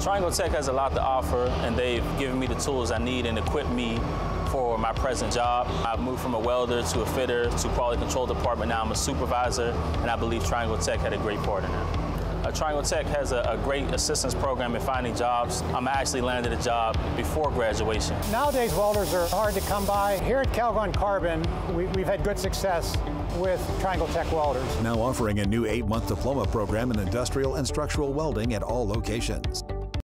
Triangle Tech has a lot to offer, and they've given me the tools I need and equipped me for my present job. I've moved from a welder to a fitter to quality control department. Now I'm a supervisor, and I believe Triangle Tech had a great part in that. Uh, Triangle Tech has a, a, great assistance program in finding jobs. I'm actually landed a job before graduation. Nowadays, welders are hard to come by. Here at Calgon Carbon, we, we've had good success with Triangle Tech welders. Now offering a new eight-month diploma program in industrial and structural welding at all locations.